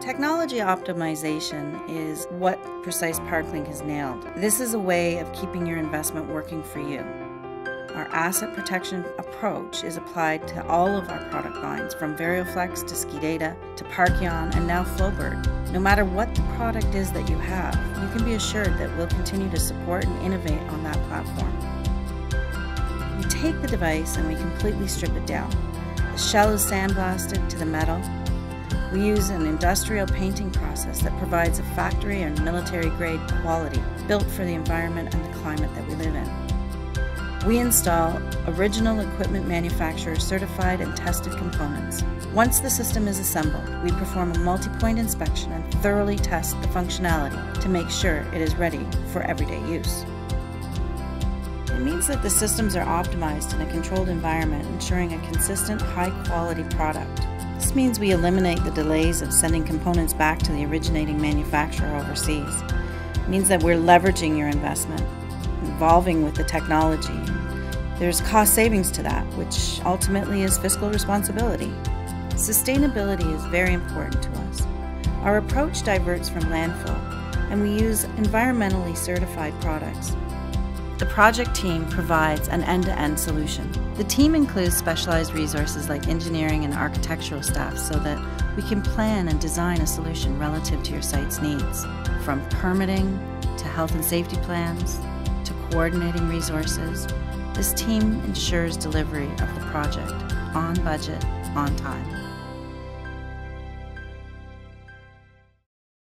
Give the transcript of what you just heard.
Technology optimization is what Precise ParkLink has nailed. This is a way of keeping your investment working for you. Our asset protection approach is applied to all of our product lines, from VarioFlex to SkiData to Parkeon and now Flowbird. No matter what the product is that you have, you can be assured that we'll continue to support and innovate on that platform. We take the device and we completely strip it down. The shell is sandblasted to the metal. We use an industrial painting process that provides a factory and military grade quality built for the environment and the climate that we live in. We install original equipment manufacturer certified and tested components. Once the system is assembled, we perform a multi-point inspection and thoroughly test the functionality to make sure it is ready for everyday use. It means that the systems are optimized in a controlled environment, ensuring a consistent, high-quality product. This means we eliminate the delays of sending components back to the originating manufacturer overseas. It means that we're leveraging your investment evolving with the technology. There's cost savings to that, which ultimately is fiscal responsibility. Sustainability is very important to us. Our approach diverts from landfill, and we use environmentally certified products. The project team provides an end to end solution. The team includes specialized resources like engineering and architectural staff so that we can plan and design a solution relative to your site's needs. From permitting to health and safety plans to coordinating resources, this team ensures delivery of the project on budget, on time.